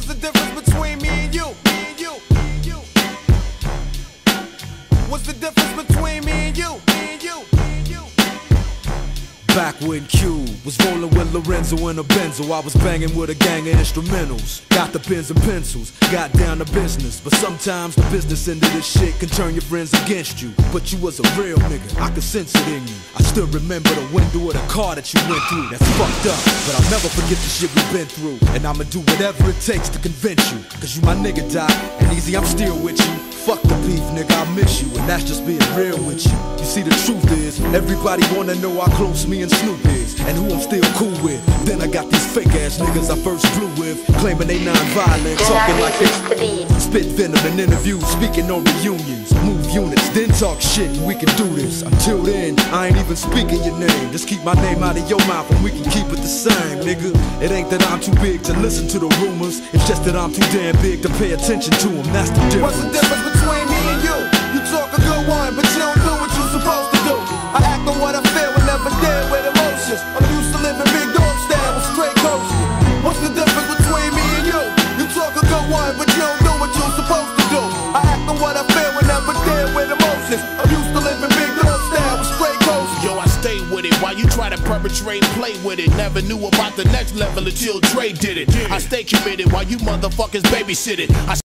What's the difference between me and you? Me and you. You. What's the difference between Back when Cube was rolling with Lorenzo in a Benzo, I was banging with a gang of instrumentals. Got the pens and pencils, got down to business. But sometimes the business end of this shit can turn your friends against you. But you was a real nigga, I could sense it in you. I still remember the window of the car that you went through. That's fucked up, but I'll never forget the shit we've been through. And I'ma do whatever it takes to convince you. Cause you my nigga, Doc. And Eazy, I'm still with you. Fuck the beef, nigga, I miss you, and that's just being real with you. You see, the truth is, everybody wanna know how close me and Snoop is, and who I'm still cool with. Then I got these fake ass niggas I first blew with, claiming they non-violent, talking like they spit venom in interviews, speaking on reunions, move units, then talk shit, and we can do this. Until then, I ain't even speaking your name. Just keep my name out of your mouth, and we can keep it the same, nigga. It ain't that I'm too big to listen to the rumors, it's just that I'm too damn big to pay attention to them. That's the difference. Act on I feel and never deal with emotions. I'm used to living big dog style with straight coasting. Yo, I stay with it while you try to perpetrate and play with it. Never knew about the next level until Dre did it. I stay committed while you motherfuckers babysit it. I